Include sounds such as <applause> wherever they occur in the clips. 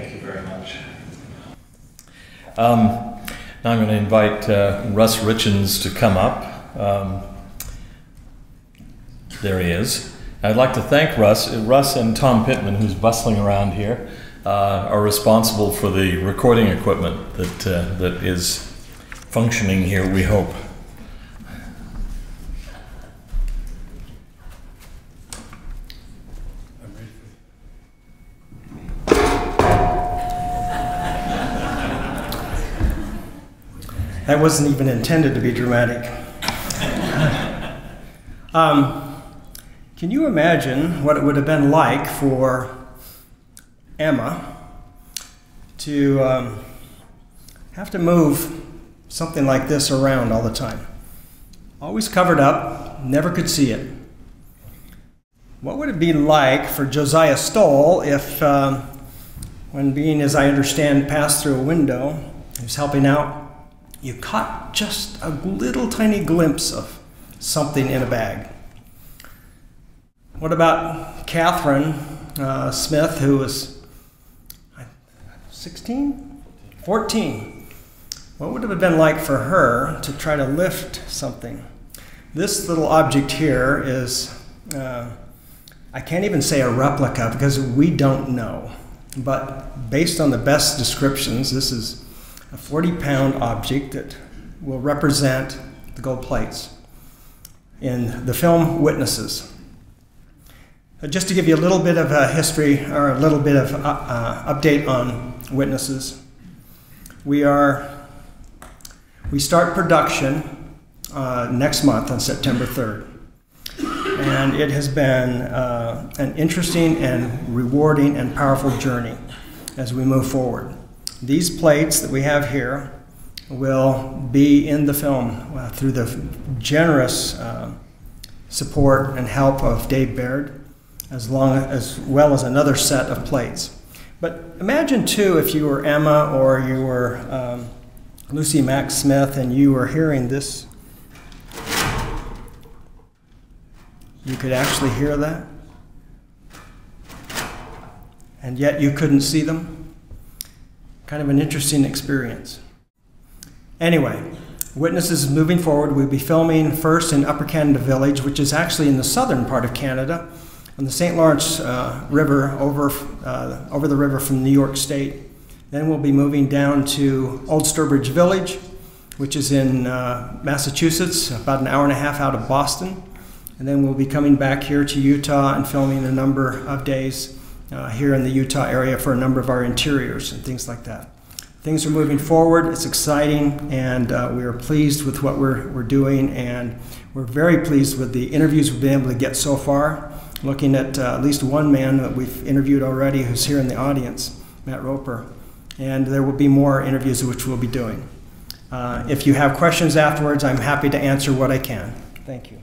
Thank you very much. Um, now I'm going to invite uh, Russ Richins to come up. Um, there he is. I'd like to thank Russ. Russ and Tom Pittman, who's bustling around here, uh, are responsible for the recording equipment that, uh, that is functioning here, we hope. That wasn't even intended to be dramatic. um, can you imagine what it would have been like for Emma to um, have to move something like this around all the time? Always covered up, never could see it. What would it be like for Josiah Stowell if, um, when being, as I understand, passed through a window, he was helping out you caught just a little tiny glimpse of something in a bag. What about Catherine uh, Smith, who was 16? 14. What would it have been like for her to try to lift something? This little object here is, uh, I can't even say a replica because we don't know. But based on the best descriptions, this is a 40 pound object that will represent the gold plates in the film Witnesses. Uh, just to give you a little bit of a history or a little bit of uh, uh, update on Witnesses, we are we start production uh, next month on September 3rd. And it has been uh, an interesting and rewarding and powerful journey as we move forward. These plates that we have here will be in the film uh, through the generous uh, support and help of Dave Baird, as, long, as well as another set of plates. But imagine too if you were Emma or you were um, Lucy Mack Smith and you were hearing this. You could actually hear that. And yet you couldn't see them kind of an interesting experience. Anyway, Witnesses is moving forward. We'll be filming first in Upper Canada Village, which is actually in the southern part of Canada, on the St. Lawrence uh, River over, uh, over the river from New York State. Then we'll be moving down to Old Sturbridge Village, which is in uh, Massachusetts, about an hour and a half out of Boston. And then we'll be coming back here to Utah and filming a number of days here in the Utah area for a number of our interiors and things like that. Things are moving forward, it's exciting, and uh, we are pleased with what we're, we're doing, and we're very pleased with the interviews we've been able to get so far. Looking at uh, at least one man that we've interviewed already who's here in the audience, Matt Roper. And there will be more interviews which we'll be doing. Uh, if you have questions afterwards, I'm happy to answer what I can. Thank you.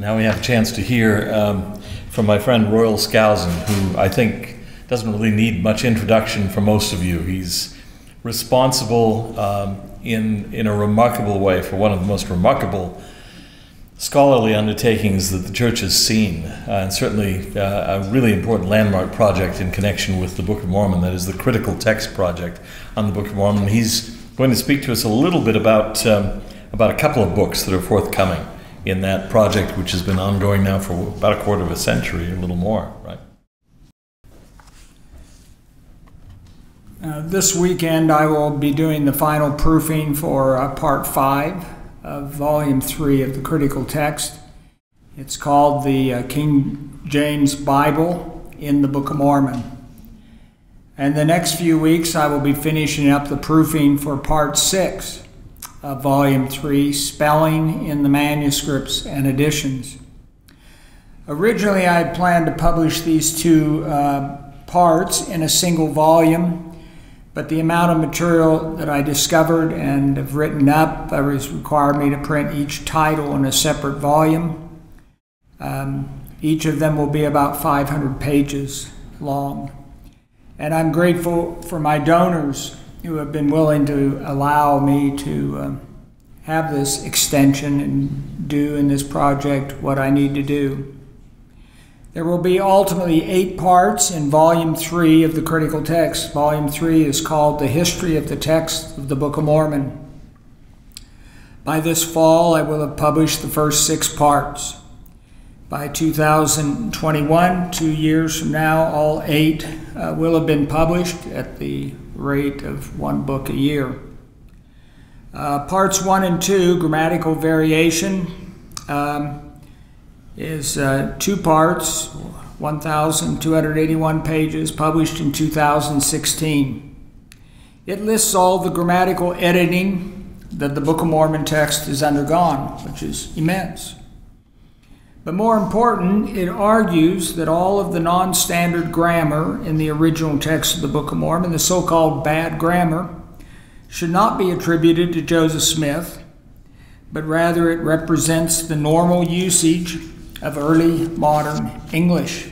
Now we have a chance to hear um, from my friend Royal Skousen, who I think doesn't really need much introduction for most of you. He's responsible um, in, in a remarkable way for one of the most remarkable scholarly undertakings that the church has seen, uh, and certainly uh, a really important landmark project in connection with the Book of Mormon, that is the Critical Text Project on the Book of Mormon. He's going to speak to us a little bit about, um, about a couple of books that are forthcoming in that project, which has been ongoing now for about a quarter of a century, a little more, right? Uh, this weekend, I will be doing the final proofing for uh, part five of volume three of the critical text. It's called the uh, King James Bible in the Book of Mormon. And the next few weeks, I will be finishing up the proofing for part six uh, Volume 3, Spelling in the Manuscripts and Editions. Originally, I had planned to publish these two uh, parts in a single volume, but the amount of material that I discovered and have written up uh, has required me to print each title in a separate volume. Um, each of them will be about 500 pages long. And I'm grateful for my donors who have been willing to allow me to um, have this extension and do in this project what I need to do. There will be ultimately eight parts in Volume 3 of the Critical Text. Volume 3 is called The History of the Text of the Book of Mormon. By this fall, I will have published the first six parts. By 2021, two years from now, all eight uh, will have been published at the rate of one book a year. Uh, parts one and two, grammatical variation. Um, is uh, two parts, 1,281 pages, published in 2016. It lists all the grammatical editing that the Book of Mormon text has undergone, which is immense. But more important, it argues that all of the non standard grammar in the original text of the Book of Mormon, the so called bad grammar, should not be attributed to Joseph Smith, but rather it represents the normal usage of early modern English.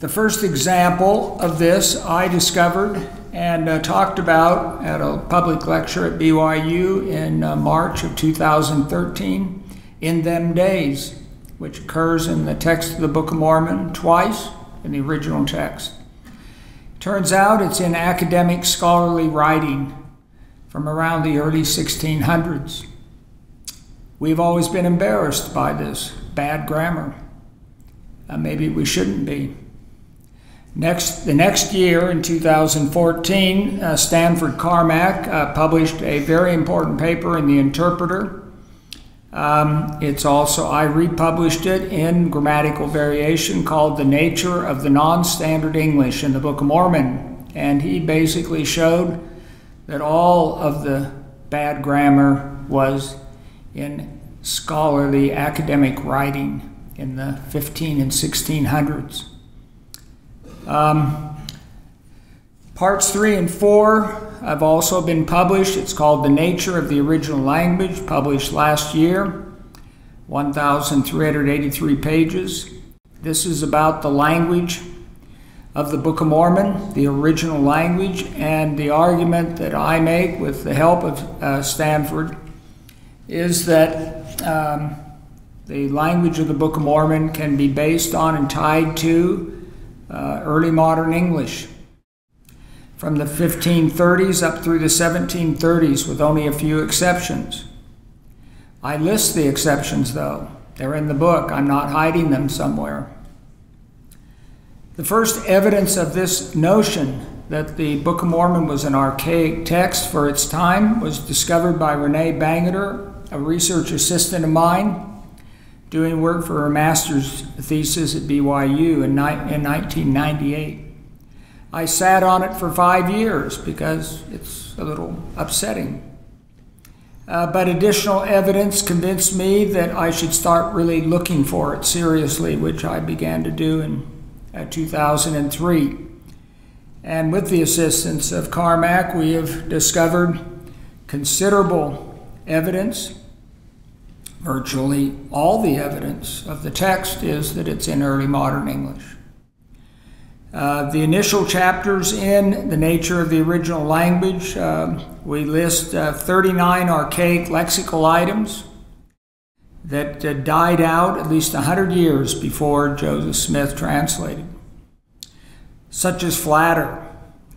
The first example of this I discovered and uh, talked about at a public lecture at BYU in uh, March of 2013 in them days, which occurs in the text of the Book of Mormon twice in the original text. Turns out it's in academic scholarly writing from around the early 1600s. We've always been embarrassed by this bad grammar. Uh, maybe we shouldn't be. Next, the next year, in 2014, uh, Stanford Carmack uh, published a very important paper in the Interpreter. Um, it's also, I republished it in grammatical variation called The Nature of the Non Standard English in the Book of Mormon. And he basically showed that all of the bad grammar was in scholarly academic writing in the 15 and 1600s. Um, parts three and four have also been published. It's called The Nature of the Original Language, published last year, 1,383 pages. This is about the language of the Book of Mormon, the original language, and the argument that I make with the help of uh, Stanford is that um, the language of the Book of Mormon can be based on and tied to uh, early modern English from the 1530s up through the 1730s, with only a few exceptions. I list the exceptions, though. They're in the book, I'm not hiding them somewhere. The first evidence of this notion that the Book of Mormon was an archaic text for its time was discovered by Renee Bangerter, a research assistant of mine, doing work for her master's thesis at BYU in 1998. I sat on it for five years because it's a little upsetting. Uh, but additional evidence convinced me that I should start really looking for it seriously, which I began to do in uh, 2003. And with the assistance of Carmack, we have discovered considerable evidence. Virtually all the evidence of the text is that it's in early modern English. Uh, the initial chapters in the nature of the original language, uh, we list uh, 39 archaic lexical items that uh, died out at least 100 years before Joseph Smith translated, such as flatter,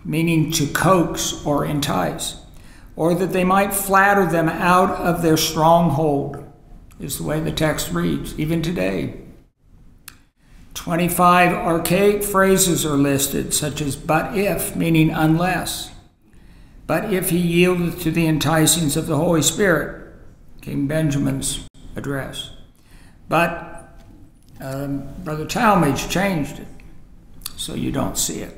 meaning to coax or entice, or that they might flatter them out of their stronghold, is the way the text reads, even today. 25 archaic phrases are listed, such as but if, meaning unless. But if he yieldeth to the enticings of the Holy Spirit, King Benjamin's address. But um, Brother Talmage changed it, so you don't see it.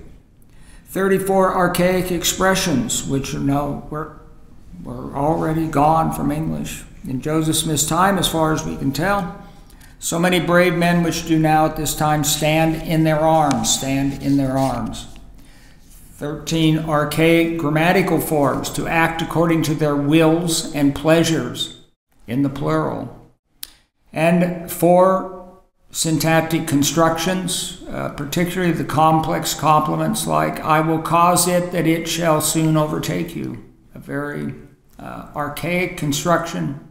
34 archaic expressions, which are no, were, were already gone from English in Joseph Smith's time, as far as we can tell. So many brave men which do now at this time stand in their arms, stand in their arms. 13 archaic grammatical forms to act according to their wills and pleasures in the plural. And four syntactic constructions, uh, particularly the complex complements like, I will cause it that it shall soon overtake you. A very uh, archaic construction,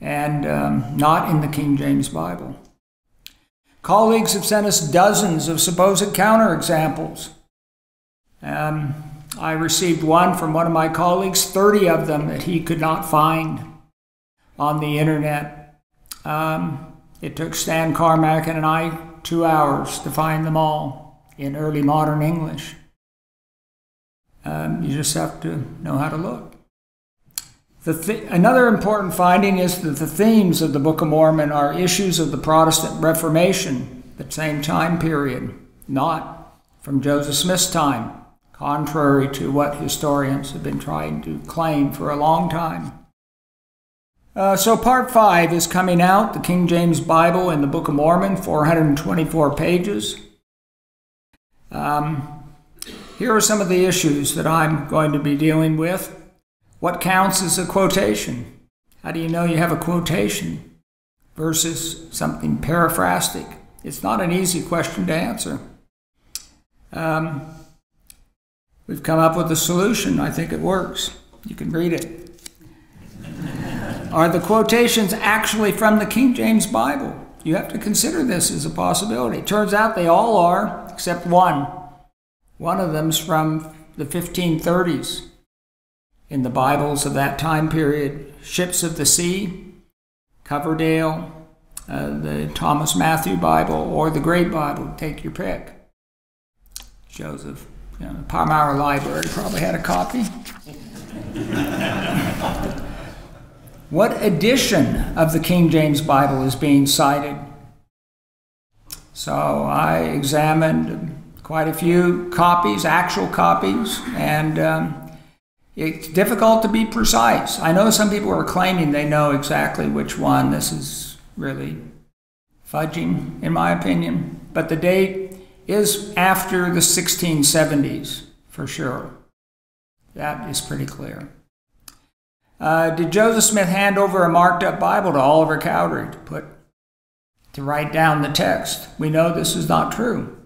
and um, not in the King James Bible. Colleagues have sent us dozens of supposed counterexamples. Um, I received one from one of my colleagues, 30 of them that he could not find on the internet. Um, it took Stan Carmack and I two hours to find them all in early modern English. Um, you just have to know how to look. Th- another important finding is that the themes of the Book of Mormon are issues of the Protestant Reformation, the same time period, not from Joseph Smith's time, contrary to what historians have been trying to claim for a long time. Uh, so, part five is coming out the King James Bible and the Book of Mormon, 424 pages. Um, here are some of the issues that I'm going to be dealing with. What counts as a quotation? How do you know you have a quotation versus something paraphrastic? It's not an easy question to answer. Um, we've come up with a solution. I think it works. You can read it. Are the quotations actually from the King James Bible? You have to consider this as a possibility. Turns out they all are, except one. One of them's from the 1530s. In the Bibles of that time period, Ships of the Sea, Coverdale, uh, the Thomas Matthew Bible, or the Great Bible, take your pick. Joseph, you know, the Palmyra Library probably had a copy. <laughs> what edition of the King James Bible is being cited? So I examined quite a few copies, actual copies, and um, it's difficult to be precise. I know some people are claiming they know exactly which one. This is really fudging, in my opinion. But the date is after the 1670s, for sure. That is pretty clear. Uh, did Joseph Smith hand over a marked up Bible to Oliver Cowdery to put to write down the text? We know this is not true.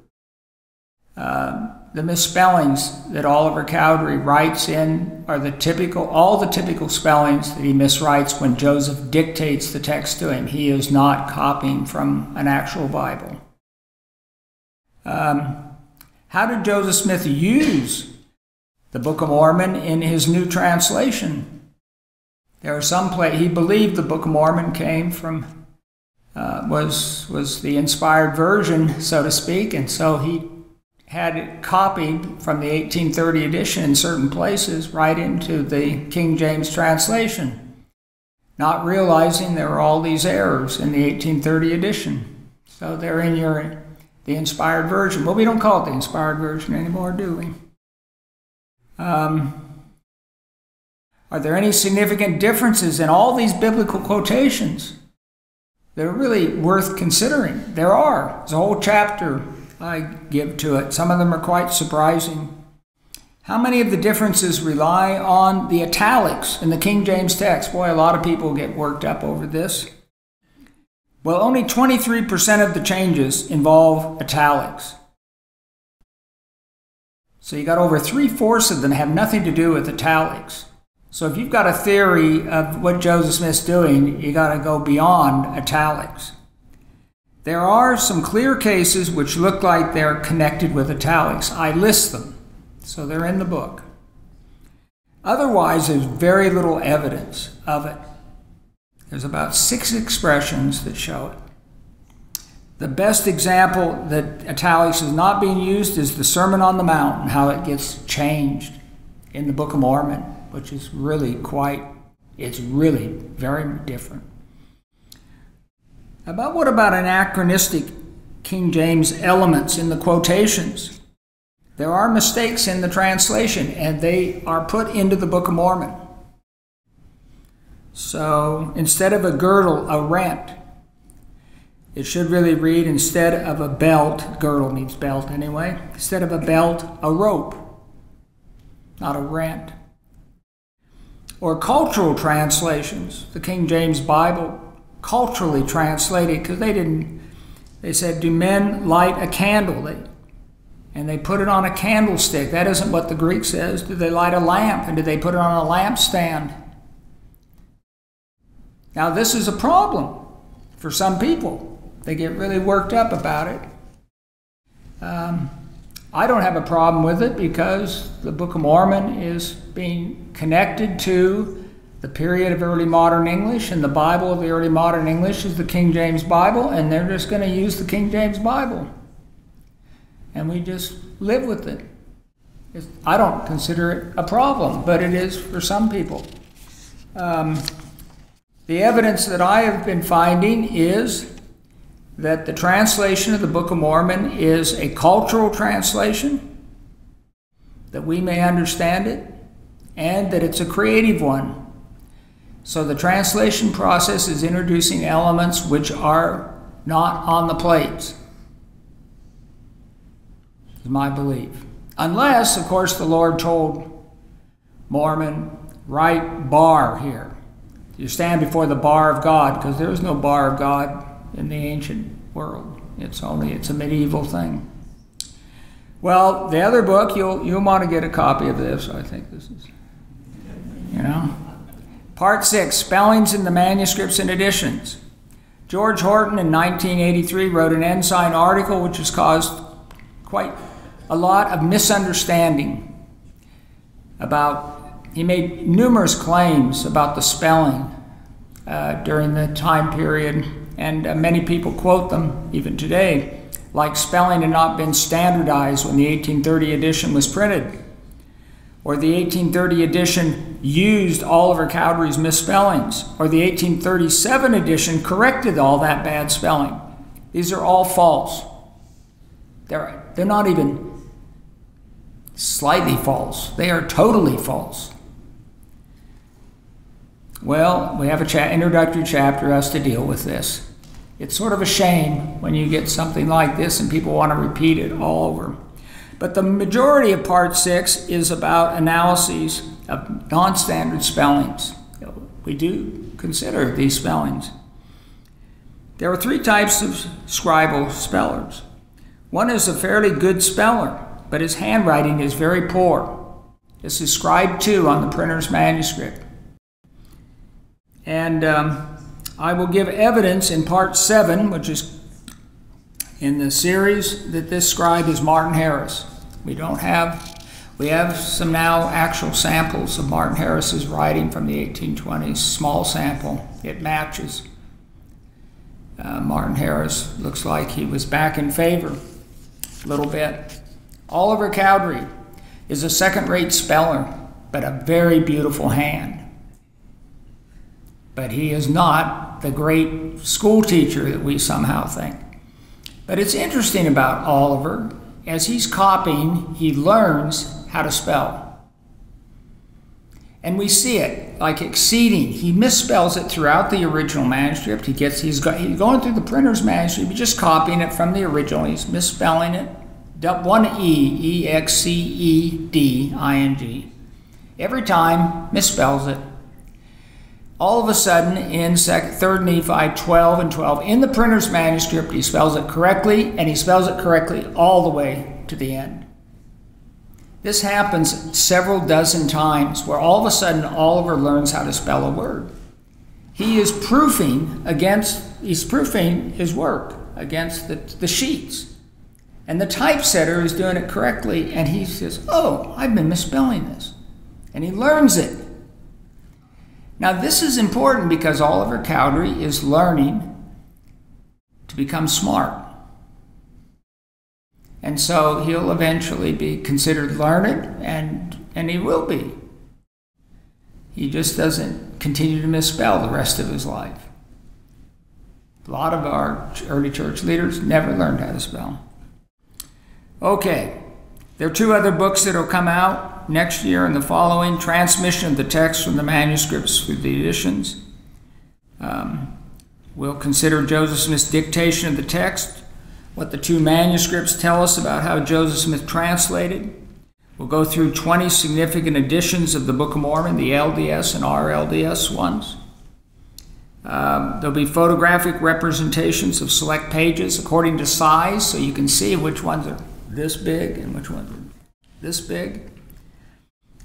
Uh, the misspellings that Oliver Cowdery writes in are the typical, all the typical spellings that he miswrites when Joseph dictates the text to him. He is not copying from an actual Bible. Um, how did Joseph Smith use the Book of Mormon in his new translation? There are some play he believed the Book of Mormon came from uh, was was the inspired version, so to speak, and so he had it copied from the 1830 edition in certain places right into the King James translation, not realizing there were all these errors in the 1830 edition. So they're in your the inspired version. Well, we don't call it the inspired version anymore, do we? Um, are there any significant differences in all these biblical quotations? that are really worth considering. There are. There's a whole chapter I give to it. Some of them are quite surprising. How many of the differences rely on the italics in the King James text? Boy, a lot of people get worked up over this. Well, only 23% of the changes involve italics. So you got over three fourths of them have nothing to do with italics. So if you've got a theory of what Joseph Smith's doing, you got to go beyond italics. There are some clear cases which look like they're connected with italics. I list them, so they're in the book. Otherwise, there's very little evidence of it. There's about six expressions that show it. The best example that italics is not being used is the Sermon on the Mount and how it gets changed in the Book of Mormon, which is really quite, it's really very different. About what about anachronistic King James elements in the quotations? There are mistakes in the translation, and they are put into the Book of Mormon. So instead of a girdle, a rent. It should really read instead of a belt, girdle means belt anyway, instead of a belt, a rope, not a rent. Or cultural translations, the King James Bible culturally translated because they didn't. They said, "Do men light a candle?" They, and they put it on a candlestick. That isn't what the Greek says. Do they light a lamp? And do they put it on a lampstand? Now, this is a problem for some people. They get really worked up about it. Um, I don't have a problem with it because the Book of Mormon is being connected to the period of early modern English, and the Bible of the early modern English is the King James Bible, and they're just going to use the King James Bible. And we just live with it. It's, I don't consider it a problem, but it is for some people. Um, the evidence that I have been finding is that the translation of the Book of Mormon is a cultural translation, that we may understand it, and that it's a creative one. So the translation process is introducing elements which are not on the plates, is my belief. Unless, of course, the Lord told Mormon, write bar here. You stand before the bar of God, because there is no bar of God in the ancient world. It's only it's a medieval thing. Well, the other book you'll you'll want to get a copy of this. I think this is, you know, part six: spellings in the manuscripts and editions. George Horton in 1983 wrote an Ensign article which has caused quite a lot of misunderstanding about. He made numerous claims about the spelling uh, during the time period and uh, many people quote them even today, like spelling had not been standardized when the 1830 edition was printed, or the 1830 edition used Oliver Cowdery's misspellings, or the 1837 edition corrected all that bad spelling. These are all false. They're, they're not even slightly false, they are totally false. Well, we have an cha- introductory chapter has to deal with this. It's sort of a shame when you get something like this and people want to repeat it all over. But the majority of part six is about analyses of non standard spellings. We do consider these spellings. There are three types of scribal spellers. One is a fairly good speller, but his handwriting is very poor. This is scribe 2 on the printer's manuscript. And um, I will give evidence in part seven, which is in the series, that this scribe is Martin Harris. We don't have, we have some now actual samples of Martin Harris's writing from the 1820s, small sample. It matches. Uh, Martin Harris looks like he was back in favor a little bit. Oliver Cowdery is a second rate speller, but a very beautiful hand. But he is not the great school teacher that we somehow think. But it's interesting about Oliver, as he's copying, he learns how to spell. And we see it like exceeding. He misspells it throughout the original manuscript. He gets he's, got, he's going through the printer's manuscript, he's just copying it from the original. He's misspelling it. One E, E X C E D I N G. Every time misspells it all of a sudden in 3rd Nephi 12 and 12, in the printer's manuscript, he spells it correctly, and he spells it correctly all the way to the end. This happens several dozen times where all of a sudden Oliver learns how to spell a word. He is proofing against, he's proofing his work against the, the sheets. And the typesetter is doing it correctly, and he says, Oh, I've been misspelling this. And he learns it. Now, this is important because Oliver Cowdery is learning to become smart. And so he'll eventually be considered learned, and, and he will be. He just doesn't continue to misspell the rest of his life. A lot of our early church leaders never learned how to spell. Okay, there are two other books that will come out next year and the following transmission of the text from the manuscripts through the editions. Um, we'll consider Joseph Smith's dictation of the text, what the two manuscripts tell us about how Joseph Smith translated. We'll go through 20 significant editions of the Book of Mormon, the LDS and RLDS ones. Um, there'll be photographic representations of select pages according to size, so you can see which ones are this big and which ones are this big.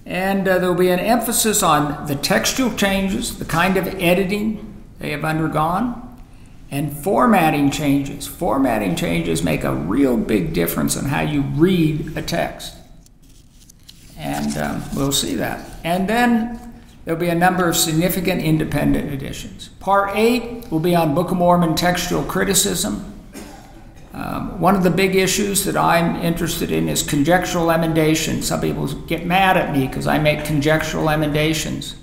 And uh, there will be an emphasis on the textual changes, the kind of editing they have undergone, and formatting changes. Formatting changes make a real big difference in how you read a text. And um, we'll see that. And then there'll be a number of significant independent editions. Part 8 will be on Book of Mormon textual criticism. Um, one of the big issues that I'm interested in is conjectural emendation. Some people get mad at me because I make conjectural emendations.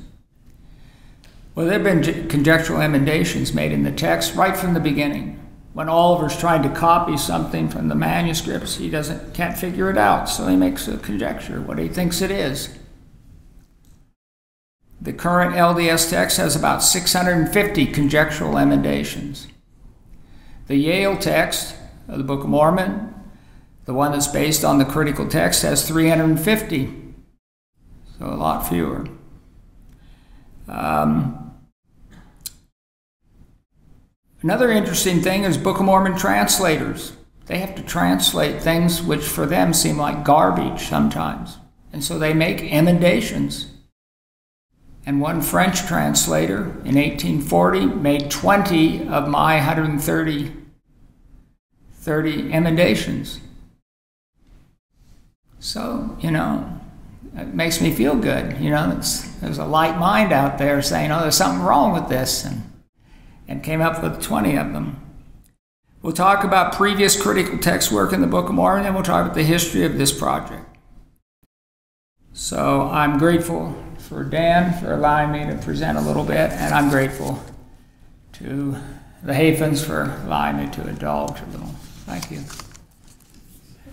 Well, there have been conjectural emendations made in the text right from the beginning. When Oliver's trying to copy something from the manuscripts, he doesn't can't figure it out, so he makes a conjecture what he thinks it is. The current LDS text has about 650 conjectural emendations. The Yale text of the Book of Mormon, the one that's based on the critical text, has 350, so a lot fewer. Um, Another interesting thing is Book of Mormon translators. They have to translate things which for them seem like garbage sometimes. And so they make emendations. And one French translator in 1840 made 20 of my 130 30 emendations. So, you know, it makes me feel good. You know, there's a light mind out there saying, oh, there's something wrong with this. And and came up with 20 of them. We'll talk about previous critical text work in the Book of Mormon, and then we'll talk about the history of this project. So I'm grateful for Dan for allowing me to present a little bit, and I'm grateful to the Hafens for allowing me to indulge a little. Thank you.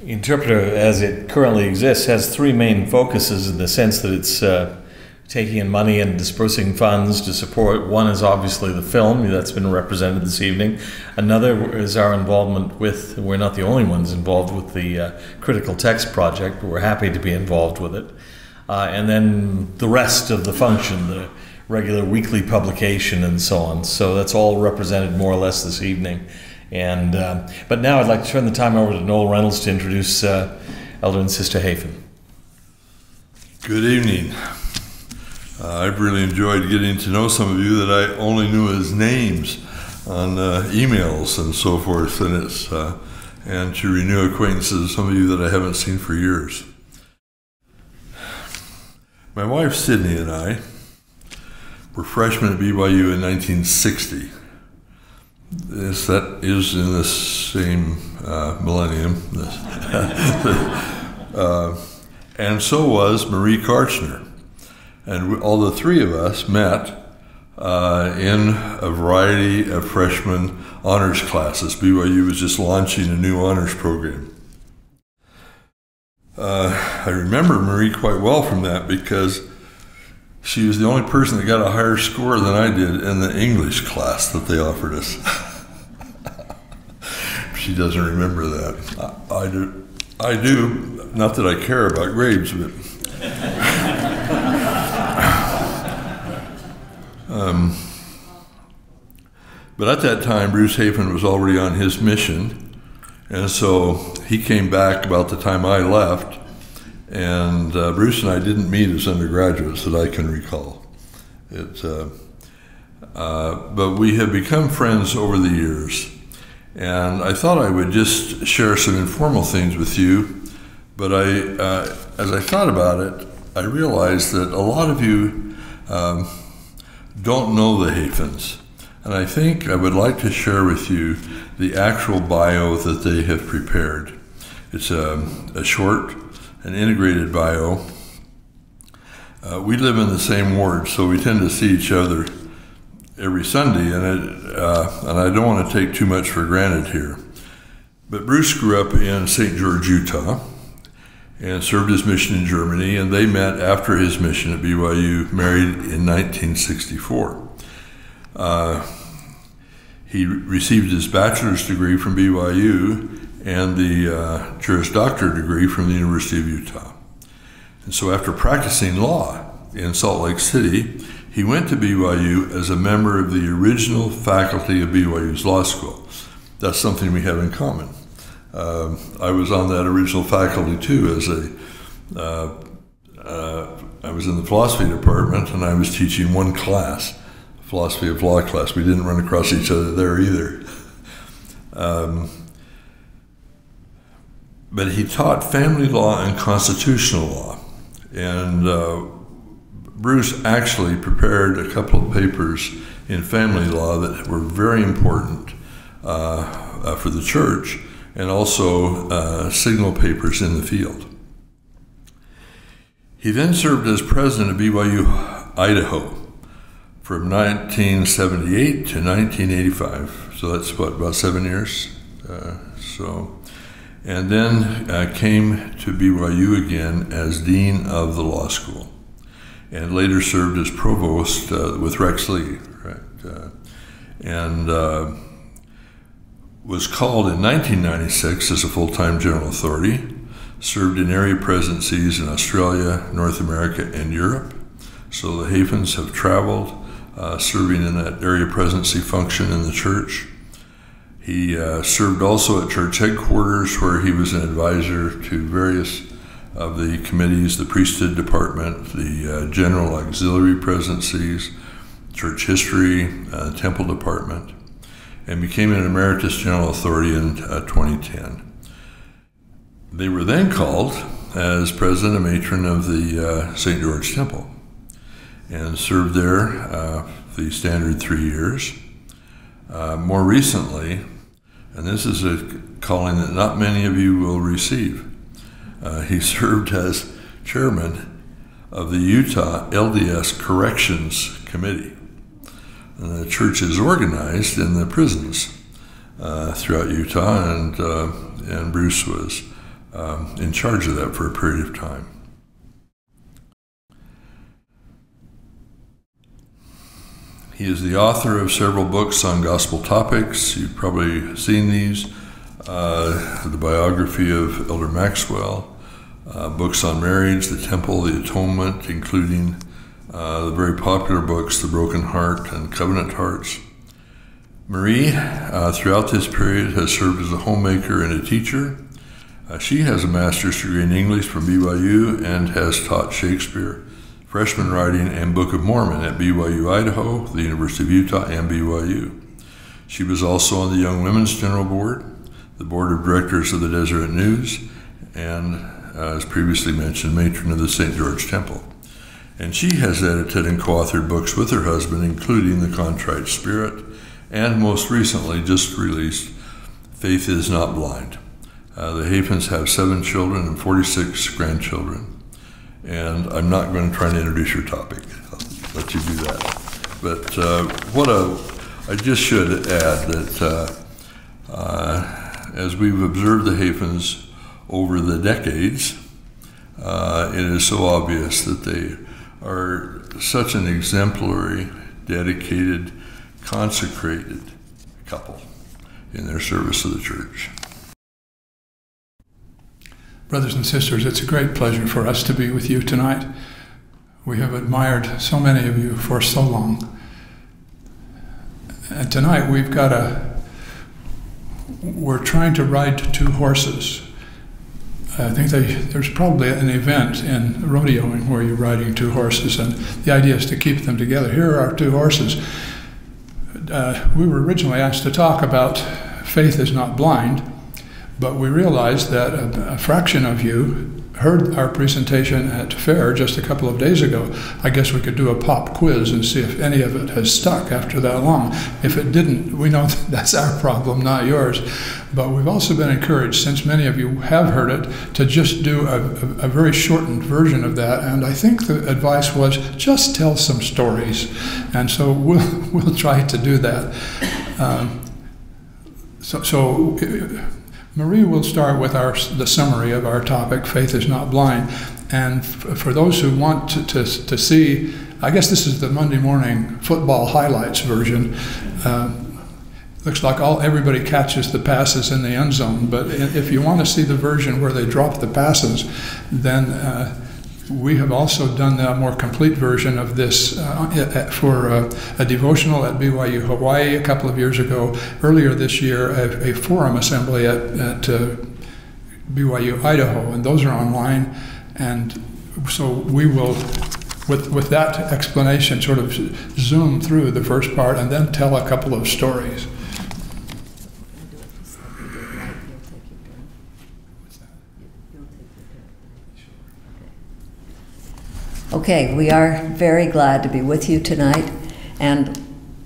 Interpreter, as it currently exists, has three main focuses in the sense that it's uh, taking in money and dispersing funds to support. One is obviously the film that's been represented this evening. Another is our involvement with, we're not the only ones involved with the uh, Critical Text Project, but we're happy to be involved with it. Uh, and then the rest of the function, the regular weekly publication and so on. So that's all represented more or less this evening. And uh, but now I'd like to turn the time over to Noel Reynolds to introduce uh, Elder and Sister Hafen. Good evening. Uh, I've really enjoyed getting to know some of you that I only knew as names on uh, emails and so forth, and it's uh, and to renew acquaintances with some of you that I haven't seen for years. My wife Sydney and I were freshmen at BYU in 1960. That is in the same uh, millennium. <laughs> Uh, and so was Marie Kartchner and we, all the three of us met uh, in a variety of freshman honors classes. BYU was just launching a new honors program. Uh, I remember Marie quite well from that because she was the only person that got a higher score than I did in the English class that they offered us. <laughs> she doesn't remember that. I, I, do. I do. Not that I care about grades, but. <laughs> Um, but at that time, Bruce Hafen was already on his mission, and so he came back about the time I left, and uh, Bruce and I didn't meet as undergraduates that I can recall. It, uh, uh, but we have become friends over the years, and I thought I would just share some informal things with you. But I, uh, as I thought about it, I realized that a lot of you. Um, don't know the Hafens. And I think I would like to share with you the actual bio that they have prepared. It's a, a short and integrated bio. Uh, we live in the same ward, so we tend to see each other every Sunday, and, it, uh, and I don't want to take too much for granted here. But Bruce grew up in St. George, Utah, and served his mission in Germany, and they met after his mission at BYU, married in 1964. Uh, he received his bachelor's degree from BYU and the uh, Juris Doctor degree from the University of Utah. And so, after practicing law in Salt Lake City, he went to BYU as a member of the original faculty of BYU's law school. That's something we have in common. Uh, I was on that original faculty too as a. Uh, uh, I was in the philosophy department and I was teaching one class, philosophy of law class. We didn't run across each other there either. <laughs> Um, but he taught family law and constitutional law. And uh, Bruce actually prepared a couple of papers in family law that were very important uh, uh, for the church and also uh, signal papers in the field. He then served as president of BYU Idaho from 1978 to 1985. So that's what, about seven years? Uh, so and then uh, came to BYU again as dean of the law school, and later served as provost uh, with Rex Lee, right? Uh, and uh, was called in 1996 as a full-time general authority. Served in area presidencies in Australia, North America, and Europe. So the Hafens have traveled, uh, serving in that area presidency function in the church. He uh, served also at church headquarters, where he was an advisor to various of the committees, the priesthood department, the uh, general auxiliary presidencies, church history, uh, temple department, and became an emeritus general authority in uh, 2010. They were then called as president and matron of the uh, St. George Temple and served there uh, the standard three years. Uh, more recently, and this is a calling that not many of you will receive, uh, he <laughs> served as chairman of the Utah LDS Corrections Committee. And the church is organized in the prisons uh, throughout Utah, and, uh, and Bruce was um, in charge of that for a period of time. He is the author of several books on gospel topics. You've probably seen these uh, the biography of Elder Maxwell, uh, books on marriage, the temple, the atonement, including uh, the very popular books, The Broken Heart and Covenant Hearts. Marie, uh, throughout this period, has served as a homemaker and a teacher. Uh, she has a master's degree in English from BYU and has taught Shakespeare freshman writing and Book of Mormon at BYU Idaho, the University of Utah, and BYU. She was also on the Young Women's General Board, the Board of Directors of the Deseret News, and, uh, as previously mentioned, matron of the St. George Temple. And she has edited and co authored books with her husband, including The Contrite Spirit, and most recently just released Faith is Not Blind. Uh, the Hafens have seven children and 46 grandchildren and I'm not going to try and introduce your topic. I'll let you do that. But uh, what a, I just should add that uh, uh, as we've observed the Hafens over the decades, uh, it is so obvious that they are such an exemplary, dedicated, consecrated couple in their service to the church. Brothers and sisters, it's a great pleasure for us to be with you tonight. We have admired so many of you for so long. And tonight we've got a, we're trying to ride two horses. I think they, there's probably an event in rodeoing where you're riding two horses, and the idea is to keep them together. Here are our two horses. Uh, we were originally asked to talk about faith is not blind, but we realized that a, a, fraction of you heard our presentation at FAIR just a couple of days ago. I guess we could do a pop quiz and see if any of it has stuck after that long. If it didn't, we know <laughs> that's our problem, not yours. But we've also been encouraged, since many of you have heard it, to just do a, a, a very shortened version of that. And I think the advice was just tell some stories. And so <laughs> we'll, we'll try to do that. Um, so, so Marie will start with our, the summary of our topic, Faith is Not Blind. And for those who want to, to, to, see, I guess this is the Monday morning football highlights version. Uh, looks like all everybody catches the passes in the end zone, but if you want to see the version where they drop the passes, then uh, we have also done a more complete version of this uh, for uh, a devotional at BYU Hawaii a couple of years ago. Earlier this year, a, a forum assembly at, at uh, BYU Idaho, and those are online. And so we will with, with that explanation, sort of zoom through the first part and then tell a couple of stories. Okay, we are very glad to be with you tonight. And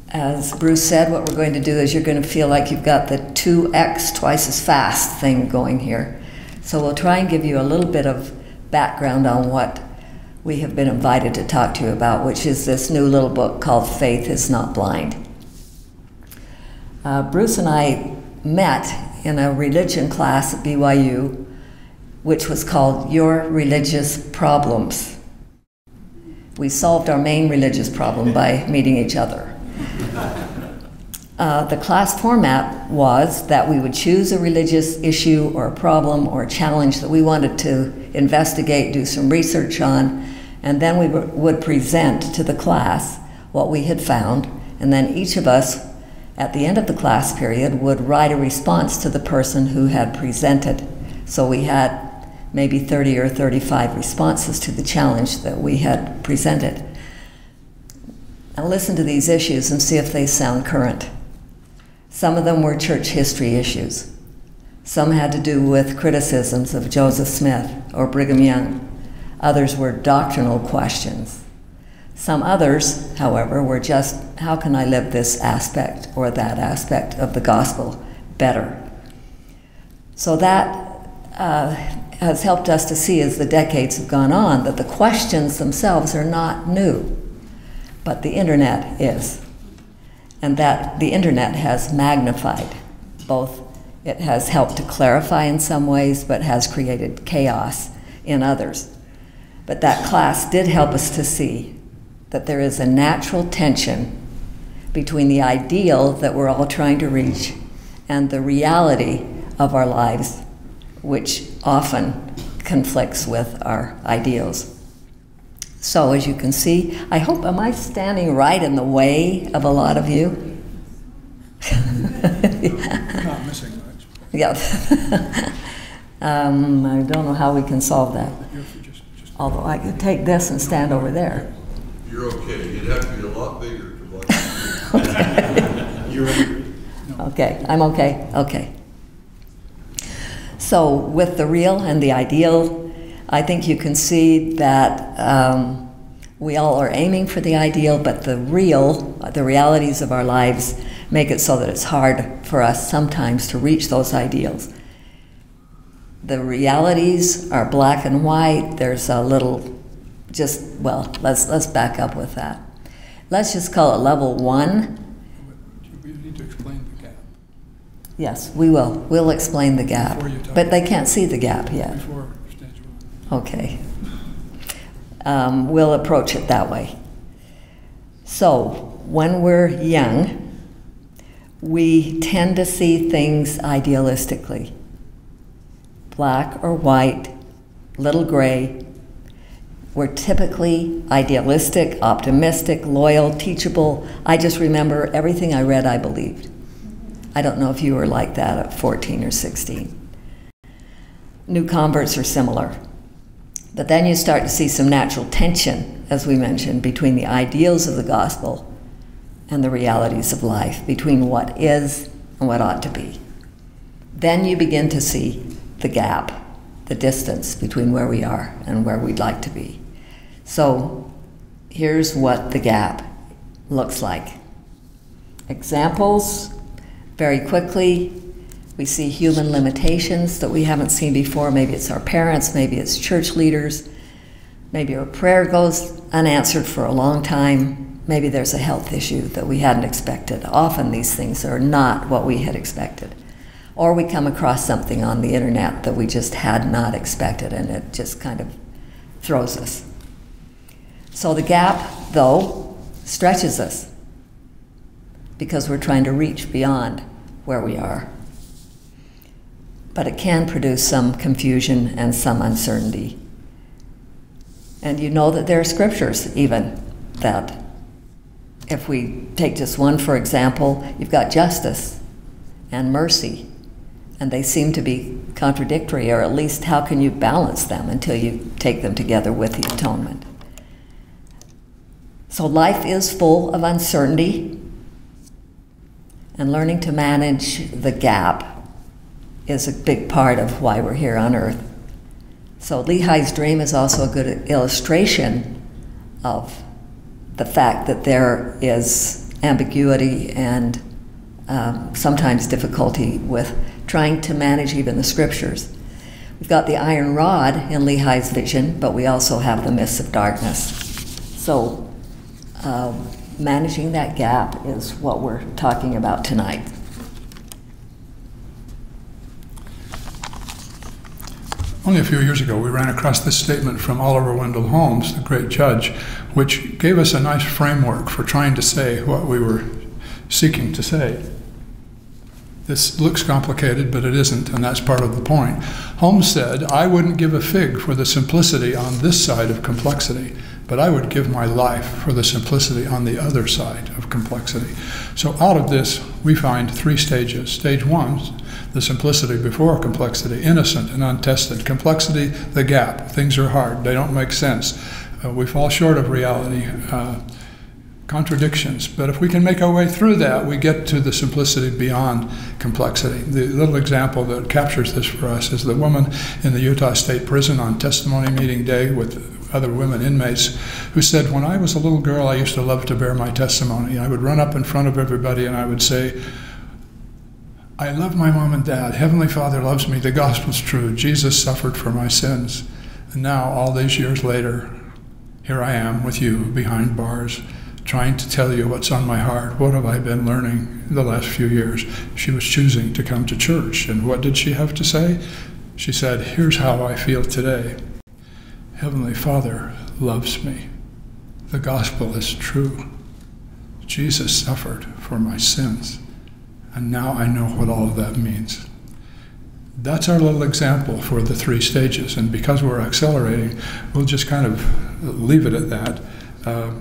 as Bruce said, what we're going to do is you're going to feel like you've got the 2x twice as fast thing going here. So we'll try and give you a little bit of background on what we have been invited to talk to you about, which is this new little book called Faith is Not Blind. Uh, Bruce and I met in a religion class at BYU, which was called Your Religious Problems. We solved our main religious problem by meeting each other. Uh, the class format was that we would choose a religious issue or a problem or a challenge that we wanted to investigate, do some research on, and then we would present to the class what we had found, and then each of us at the end of the class period would write a response to the person who had presented. So we had maybe 30 or 35 responses to the challenge that we had presented. Now listen to these issues and see if they sound current. Some of them were church history issues. Some had to do with criticisms of Joseph Smith or Brigham Young. Others were doctrinal questions. Some others, however, were just how can I live this aspect or that aspect of the gospel better? So that uh, has helped us to see as the decades have gone on that the questions themselves are not new, but the internet is. And that the internet has magnified both, it has helped to clarify in some ways, but has created chaos in others. But that class did help us to see that there is a natural tension between the ideal that we're all trying to reach and the reality of our lives, which often conflicts with our ideals. So, as you can see, I hope, am I standing right in the way of a lot of you? Not missing much. <laughs> Yeah. <laughs> um, I don't know how we can solve that. Although I could take this and stand over there. You're okay. You'd have to be a lot bigger to watch. <laughs> You're in Okay, I'm okay, okay. So, with the real and the ideal, I think you can see that um, we all are aiming for the ideal, but the real, the realities of our lives, make it so that it's hard for us sometimes to reach those ideals. The realities are black and white. There's a little, just well, let's let's back up with that. Let's just call it level one. We need to explain the gap Yes, we will. We'll explain the gap, Before you talk. but they can't see the gap yet. Okay. Um, we'll approach it that way. So, when we're young, we tend to see things idealistically black or white, little gray. We're typically idealistic, optimistic, loyal, teachable. I just remember everything I read, I believed. I don't know if you were like that at 14 or 16. New converts are similar. But then you start to see some natural tension, as we mentioned, between the ideals of the gospel and the realities of life, between what is and what ought to be. Then you begin to see the gap, the distance between where we are and where we'd like to be. So here's what the gap looks like. Examples, very quickly, we see human limitations that we haven't seen before. Maybe it's our parents, maybe it's church leaders, maybe our prayer goes unanswered for a long time. Maybe there's a health issue that we hadn't expected. Often these things are not what we had expected. Or we come across something on the internet that we just had not expected and it just kind of throws us. So the gap, though, stretches us because we're trying to reach beyond where we are. But it can produce some confusion and some uncertainty. And you know that there are scriptures, even, that if we take just one for example, you've got justice and mercy, and they seem to be contradictory, or at least how can you balance them until you take them together with the atonement? So life is full of uncertainty, and learning to manage the gap is a big part of why we're here on earth. So Lehi's dream is also a good illustration of the fact that there is ambiguity and um, sometimes difficulty with trying to manage even the scriptures. We've got the iron rod in Lehi's vision, but we also have the mists of darkness. So, uh, managing that gap is what we're talking about tonight. Only a few years ago, we ran across this statement from Oliver Wendell Holmes, the great judge, which gave us a nice framework for trying to say what we were seeking to say. This looks complicated, but it isn't, and that's part of the point. Holmes said, I wouldn't give a fig for the simplicity on this side of complexity, but I would give my life for the simplicity on the other side of complexity. So, out of this, we find three stages. Stage one, the simplicity before complexity, innocent and untested. Complexity, the gap. Things are hard, they don't make sense. Uh, we fall short of reality. Uh, contradictions. But if we can make our way through that, we get to the simplicity beyond complexity. The little example that captures this for us is the woman in the Utah State Prison on testimony meeting day with other women inmates who said, When I was a little girl, I used to love to bear my testimony. I would run up in front of everybody and I would say, I love my mom and dad. Heavenly Father loves me. The gospel's true. Jesus suffered for my sins. And now, all these years later, here I am with you behind bars trying to tell you what's on my heart. What have I been learning the last few years? She was choosing to come to church. And what did she have to say? She said, Here's how I feel today Heavenly Father loves me. The gospel is true. Jesus suffered for my sins. And now I know what all of that means. That's our little example for the three stages. And because we're accelerating, we'll just kind of leave it at that. Uh,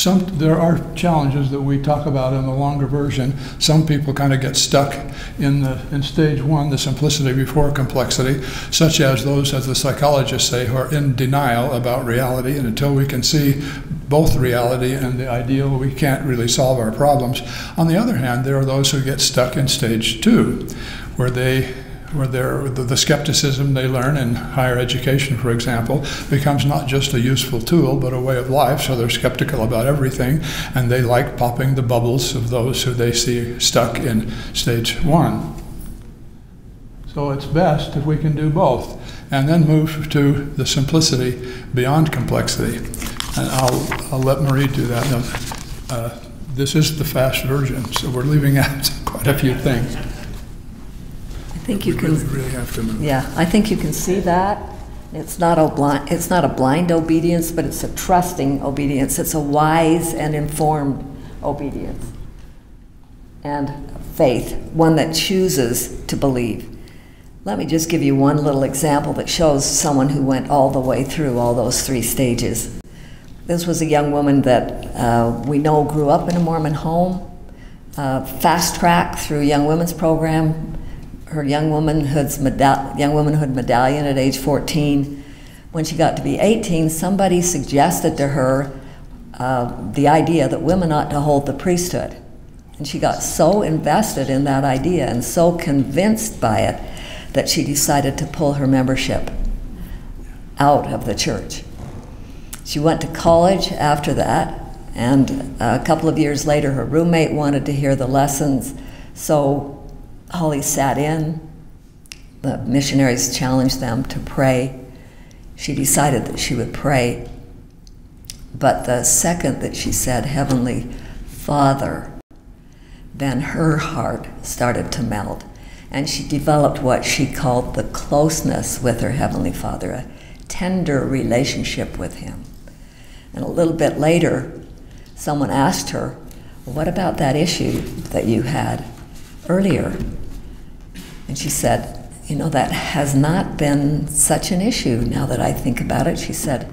some, there are challenges that we talk about in the longer version. Some people kind of get stuck in, the, in stage one, the simplicity before complexity, such as those, as the psychologists say, who are in denial about reality. And until we can see both reality and the ideal, we can't really solve our problems. On the other hand, there are those who get stuck in stage two, where they where the, the skepticism they learn in higher education, for example, becomes not just a useful tool, but a way of life. So they're skeptical about everything, and they like popping the bubbles of those who they see stuck in stage one. So it's best if we can do both, and then move to the simplicity beyond complexity. And I'll, I'll let Marie do that. Uh, this is the fast version, so we're leaving <laughs> out quite a few things think you can. Really, really have to move. Yeah, I think you can see that. It's not a blind, it's not a blind obedience, but it's a trusting obedience. It's a wise and informed obedience. And faith, one that chooses to believe. Let me just give you one little example that shows someone who went all the way through all those three stages. This was a young woman that uh, we know grew up in a Mormon home, uh, fast track through young women's program, her young womanhood's medall- young womanhood medallion at age 14. When she got to be 18, somebody suggested to her uh, the idea that women ought to hold the priesthood. And she got so invested in that idea and so convinced by it that she decided to pull her membership out of the church. She went to college after that, and a couple of years later, her roommate wanted to hear the lessons, so Holly sat in. The missionaries challenged them to pray. She decided that she would pray. But the second that she said, Heavenly Father, then her heart started to melt. And she developed what she called the closeness with her Heavenly Father, a tender relationship with Him. And a little bit later, someone asked her, What about that issue that you had earlier? And she said, You know, that has not been such an issue now that I think about it. She said,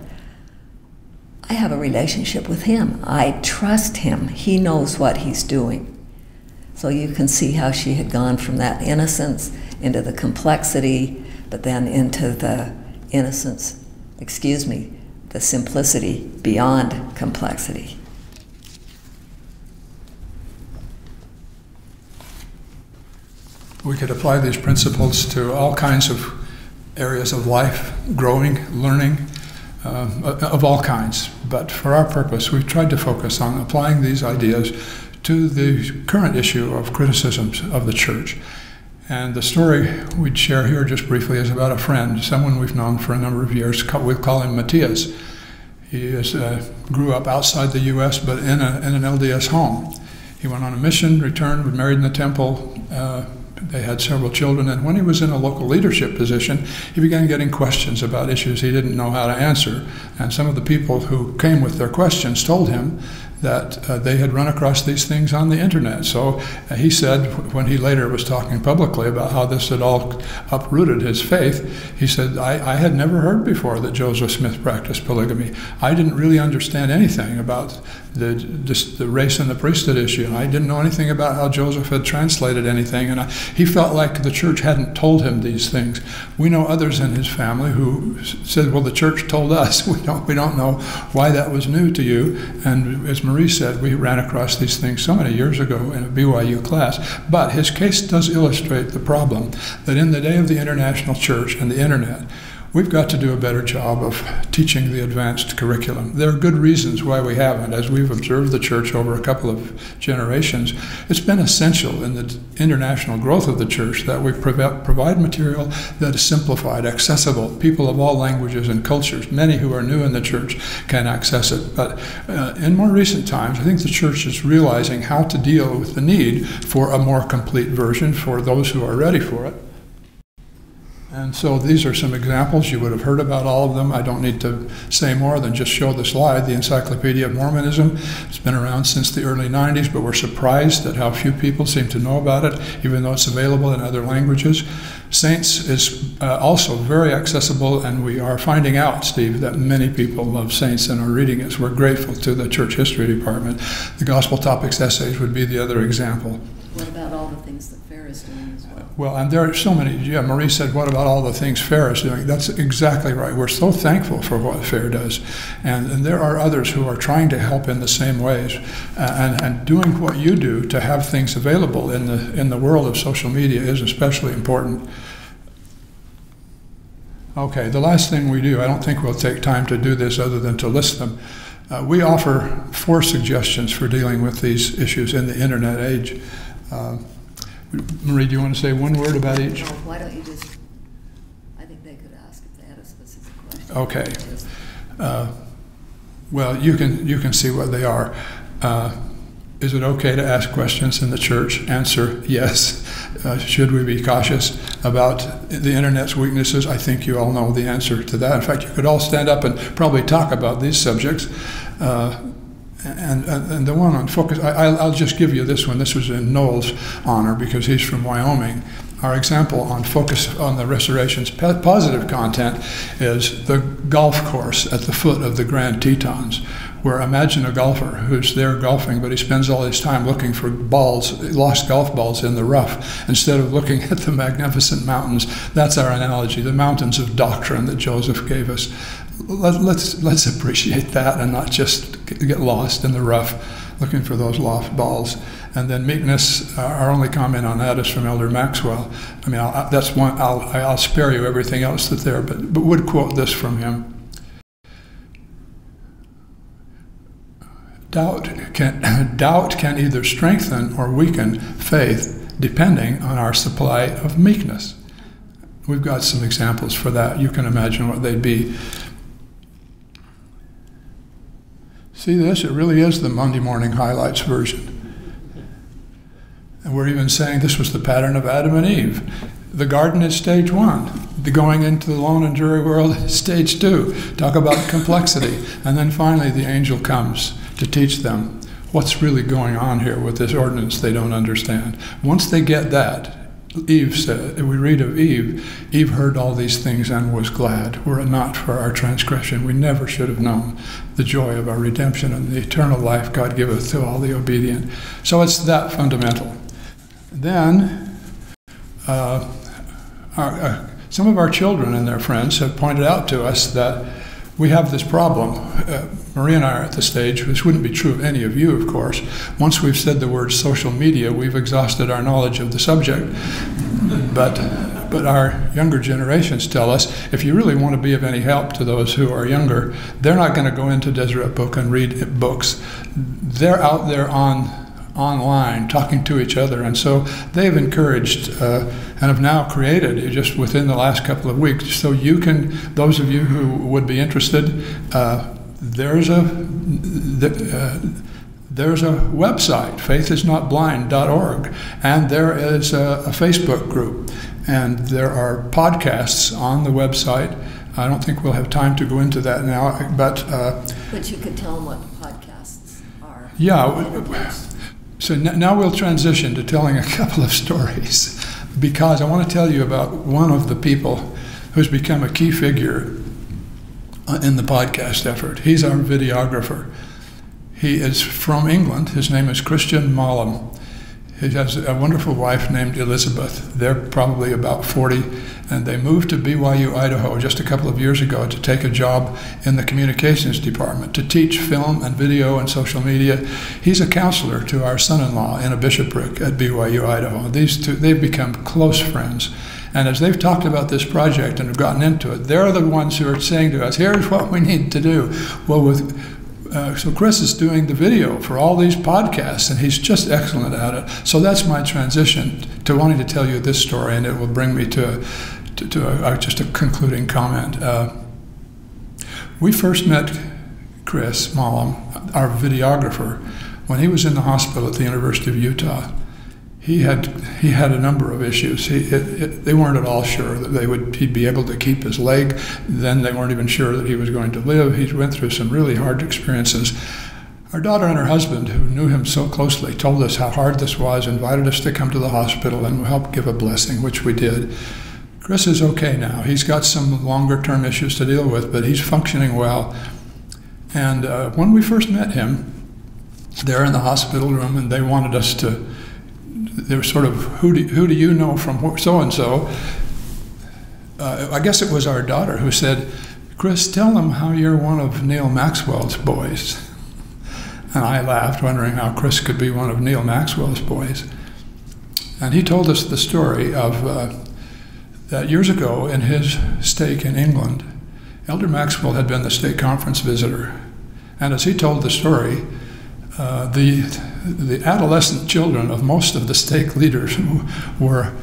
I have a relationship with him. I trust him. He knows what he's doing. So you can see how she had gone from that innocence into the complexity, but then into the innocence, excuse me, the simplicity beyond complexity. We could apply these principles to all kinds of areas of life, growing, learning, um, of all kinds. But for our purpose, we've tried to focus on applying these ideas to the current issue of criticisms of the church. And the story we'd share here just briefly is about a friend, someone we've known for a number of years. We call him Matthias. He is, uh, grew up outside the U.S., but in, a, in, an LDS home. He went on a mission, returned, was married in the temple, uh, they had several children, and when he was in a local leadership position, he began getting questions about issues he didn't know how to answer. And some of the people who came with their questions told him that uh, they had run across these things on the internet. So uh, he said, when he later was talking publicly about how this had all uprooted his faith, he said, I, I had never heard before that Joseph Smith practiced polygamy. I didn't really understand anything about the, the race and the priesthood issue, and I didn't know anything about how Joseph had translated anything. And I, he felt like the church hadn't told him these things. We know others in his family who said, Well, the church told us. <laughs> We don't, we don't know why that was new to you. And as Marie said, we ran across these things so many years ago in a BYU class. But his case does illustrate the problem that in the day of the international church and the internet, We've got to do a better job of teaching the advanced curriculum. There are good reasons why we haven't. As we've observed the church over a couple of generations, it's been essential in the international growth of the church that we provide material that is simplified, accessible. People of all languages and cultures, many who are new in the church, can access it. But uh, in more recent times, I think the church is realizing how to deal with the need for a more complete version for those who are ready for it. And so these are some examples. You would have heard about all of them. I don't need to say more than just show the slide. The Encyclopedia of Mormonism has been around since the early 90s, but we're surprised at how few people seem to know about it, even though it's available in other languages. Saints is uh, also very accessible, and we are finding out, Steve, that many people love Saints and are reading it. So we're grateful to the Church History Department. The Gospel Topics Essays would be the other example. What about all the things that FAIR is doing well? And there are so many. Yeah, Marie said, "What about all the things FAIR is doing?" That's exactly right. We're so thankful for what FAIR does, and, and there are others who are trying to help in the same ways, and, and doing what you do to have things available in the in the world of social media is especially important. Okay, the last thing we do, I don't think we'll take time to do this other than to list them. Uh, we offer four suggestions for dealing with these issues in the internet age. Uh, Marie, do you want to say one word about each? No, why don't you just, I think they could ask if they had a specific question. Okay. Uh, well, you can, you can see what they are. Uh, is it okay to ask questions in the church? Answer yes. Uh, should we be cautious about the internet's weaknesses? I think you all know the answer to that. In fact, you could all stand up and probably talk about these subjects. Uh, and, and, and, the one on focus, I, will just give you this one. This was in Noel's honor because he's from Wyoming. Our example on focus on the restoration's positive content is the golf course at the foot of the Grand Tetons, where imagine a golfer who's there golfing, but he spends all his time looking for balls, lost golf balls in the rough, instead of looking at the magnificent mountains. That's our analogy, the mountains of doctrine that Joseph gave us let, let's, let's appreciate that and not just get lost in the rough looking for those lost balls. And then meekness, our only comment on that is from Elder Maxwell. I mean, I'll, that's one. I'll, I'll spare you everything else that's there, but but would quote this from him. Doubt can <laughs> doubt can either strengthen or weaken faith, depending on our supply of meekness. We've got some examples for that. You can imagine what they'd be. See this? It really is the Monday morning highlights version. And we're even saying this was the pattern of Adam and Eve. The garden is stage one. The going into the lone and dreary world is stage two. Talk about complexity. And then finally, the angel comes to teach them what's really going on here with this ordinance they don't understand. Once they get that, Eve said, we read of Eve, Eve heard all these things and was glad. Were it not for our transgression, we never should have known the joy of our redemption and the eternal life God giveth to all the obedient. So it's that fundamental. Then, uh, our, uh, some of our children and their friends have pointed out to us that we have this problem. Uh, Maria and I are at the stage, this wouldn't be true of any of you, of course. Once we've said the word social media, we've exhausted our knowledge of the subject. But, but our younger generations tell us if you really want to be of any help to those who are younger, they're not going to go into Deseret Book and read books. They're out there on online talking to each other. And so they've encouraged uh, and have now created just within the last couple of weeks. So you can, those of you who would be interested, uh, there's a uh, there's a website, faithisnotblind.org, and there is a, a Facebook group, and there are podcasts on the website. I don't think we'll have time to go into that now, but. Uh, but you could tell them what the podcasts are. Yeah. So now we'll transition to telling a couple of stories because I want to tell you about one of the people who's become a key figure uh, in the podcast effort. He's our videographer. He is from England. His name is Christian Mollum. He has a wonderful wife named Elizabeth. They're probably about 40, and they moved to BYU, Idaho, just a couple of years ago to take a job in the communications department to teach film and video and social media. He's a counselor to our son-in-law in a bishopric at BYU, Idaho. These two, they've become close friends. And as they've talked about this project and have gotten into it, they're the ones who are saying to us, here's what we need to do. Well, with uh, so Chris is doing the video for all these podcasts, and he's just excellent at it. So that's my transition to wanting to tell you this story, and it will bring me to, to, a, just a concluding comment. Uh, we first met Chris Mollum, our videographer, when he was in the hospital at the University of Utah he had he had a number of issues. He, it, it, they weren't at all sure that they would he'd be able to keep his leg. Then they weren't even sure that he was going to live. He went through some really hard experiences. Our daughter and her husband, who knew him so closely, told us how hard this was, invited us to come to the hospital and help give a blessing, which we did. Chris is okay now. He's got some longer term issues to deal with, but he's functioning well. And uh, when we first met him, there in the hospital room, and they wanted us to they were sort of, who do, who do you know from so and so? I guess it was our daughter who said, Chris, tell them how you're one of Neal Maxwell's boys. And I laughed, wondering how Chris could be one of Neal Maxwell's boys. And he told us the story of uh, that years ago in his stake in England, Elder Maxwell had been the stake conference visitor. And as he told the story, uh, the the adolescent children of most of the stake leaders <laughs> were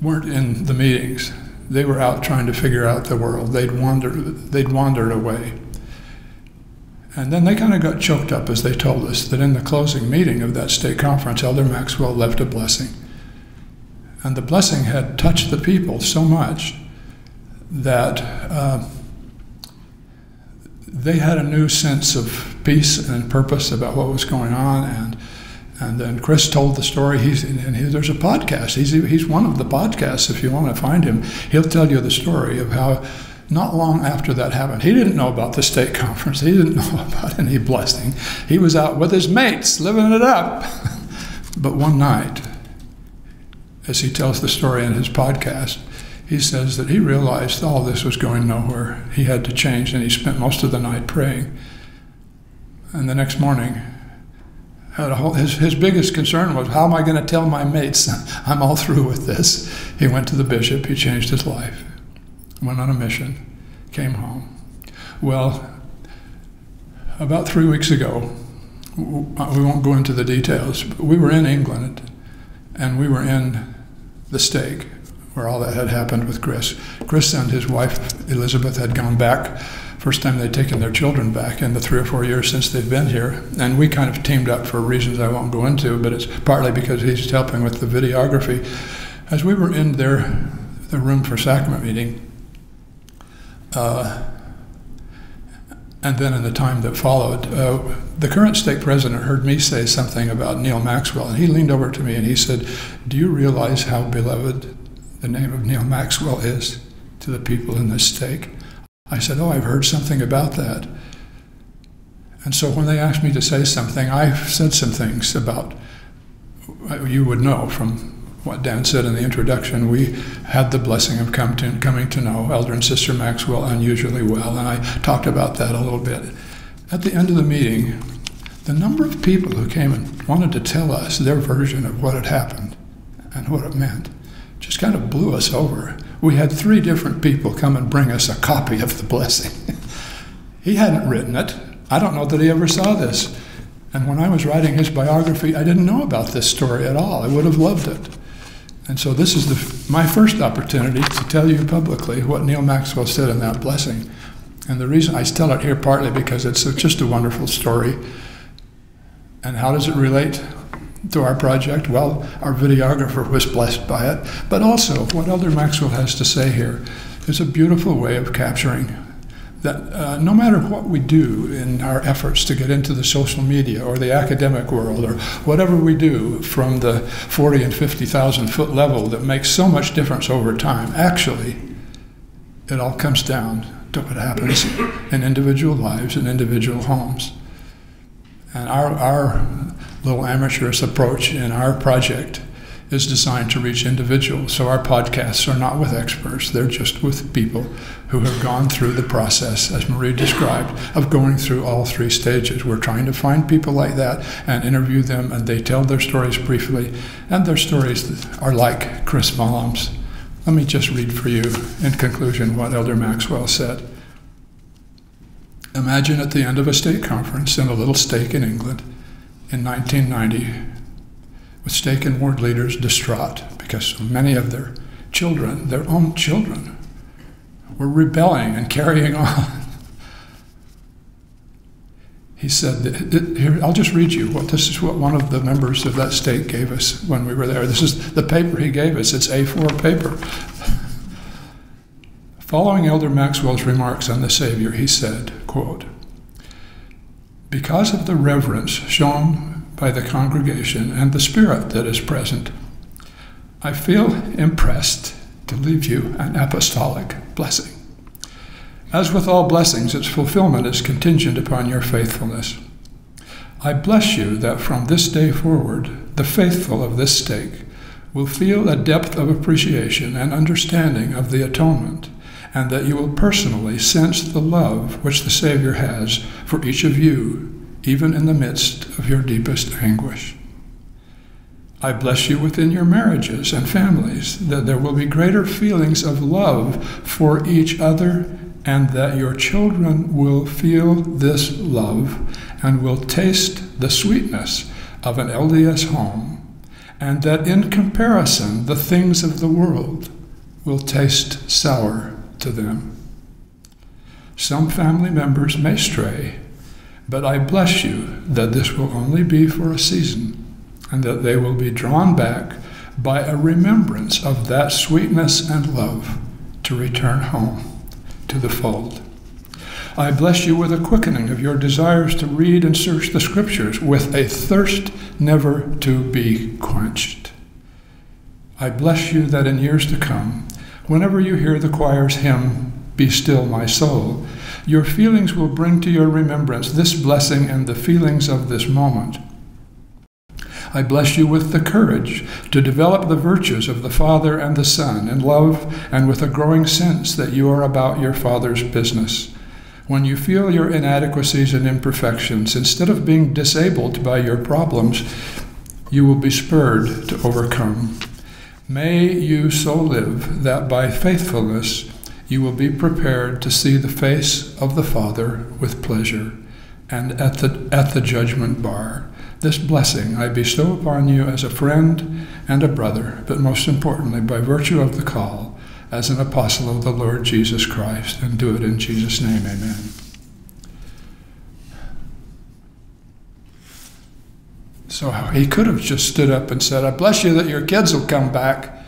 weren't in the meetings. They were out trying to figure out the world. They'd wandered they'd wandered away. And then they kind of got choked up as they told us that in the closing meeting of that stake conference, Elder Maxwell left a blessing. And the blessing had touched the people so much that uh, they had a new sense of peace and purpose about what was going on. And and then Chris told the story. He's and he, there's a podcast. He's he's one of the podcasts. If you want to find him, he'll tell you the story of how. Not long after that happened, he didn't know about the state <laughs> conference. He didn't know about any blessing. He was out with his mates, living it up. <laughs> but one night, as he tells the story in his podcast, he says that he realized all this was going nowhere. He had to change, and he spent most of the night praying. And the next morning, whole, his, his biggest concern was, how am I going to tell my mates <laughs> I'm all through with this? He went to the bishop, he changed his life, went on a mission, came home. Well, about three weeks ago, we won't go into the details, but we were in England and we were in the stake where all that had happened with Chris. Chris and his wife Elizabeth had gone back. First time they'd taken their children back in the three or four years since they've been here. And we kind of teamed up for reasons I won't go into, but it's partly because he's helping with the videography. As we were in their, their room for sacrament meeting, uh, and then in the time that followed, uh, the current stake president heard me say something about Neal Maxwell, and he leaned over to me and he said, Do you realize how beloved the name of Neal Maxwell is to the people in this stake. I said, Oh, I've heard something about that. And so when they asked me to say something, I said some things about, uh, you would know from what Dan said in the introduction, we had the blessing of to, coming to know Elder and Sister Maxwell unusually well, and I talked about that a little bit. At the end of the meeting, the number of people who came and wanted to tell us their version of what had happened and what it meant just kind of blew us over. We had three different people come and bring us a copy of the blessing. <laughs> he hadn't written it. I don't know that he ever saw this. And when I was writing his biography, I didn't know about this story at all. I would have loved it. And so this is the, my first opportunity to tell you publicly what Neal Maxwell said in that blessing. And the reason I tell it here partly because it's just a wonderful story. And how does it relate to our project? Well, our videographer was blessed by it. But also, what Elder Maxwell has to say here is a beautiful way of capturing that uh, no matter what we do in our efforts to get into the social media or the academic world or whatever we do from the 40 and 50,000 foot level that makes so much difference over time, actually, it all comes down to what happens in individual lives and individual homes. And our, our little amateurish approach in our project is designed to reach individuals. So our podcasts are not with experts, they're just with people who have gone through the process, as Marie described, of going through all three stages. We're trying to find people like that and interview them, and they tell their stories briefly, and their stories are like Chris Baum's. Let me just read for you, in conclusion, what Elder Maxwell said. Imagine at the end of a stake conference in a little stake in England in 1990 with stake and ward leaders distraught because so many of their children, their own children, were rebelling and carrying <laughs> on. He said, here, I'll just read you what this is what one of the members of that stake gave us when we were there. This is the paper he gave us. It's A4 paper. <laughs> Following Elder Maxwell's remarks on the Savior, he said, quote, Because of the reverence shown by the congregation and the Spirit that is present. I feel impressed to leave you an apostolic blessing. As with all blessings, its fulfillment is contingent upon your faithfulness. I bless you that from this day forward, the faithful of this stake will feel a depth of appreciation and understanding of the atonement, and that you will personally sense the love which the Savior has for each of you even in the midst of your deepest anguish. I bless you within your marriages and families that there will be greater feelings of love for each other and that your children will feel this love and will taste the sweetness of an LDS home, and that in comparison, the things of the world will taste sour to them. Some family members may stray but I bless you that this will only be for a season, and that they will be drawn back by a remembrance of that sweetness and love to return home to the fold. I bless you with a quickening of your desires to read and search the Scriptures with a thirst never to be quenched. I bless you that in years to come, whenever you hear the choir's hymn, Be Still My Soul, your feelings will bring to your remembrance this blessing and the feelings of this moment. I bless you with the courage to develop the virtues of the Father and the Son in love and with a growing sense that you are about your Father's business. When you feel your inadequacies and imperfections, instead of being disabled by your problems, you will be spurred to overcome. May you so live that by faithfulness you will be prepared to see the face of the Father with pleasure and at the, at the judgment bar. This blessing I bestow upon you as a friend and a brother, but most importantly, by virtue of the call, as an apostle of the Lord Jesus Christ, and do it in Jesus' name. Amen. So he could have just stood up and said, I bless you that your kids will come back.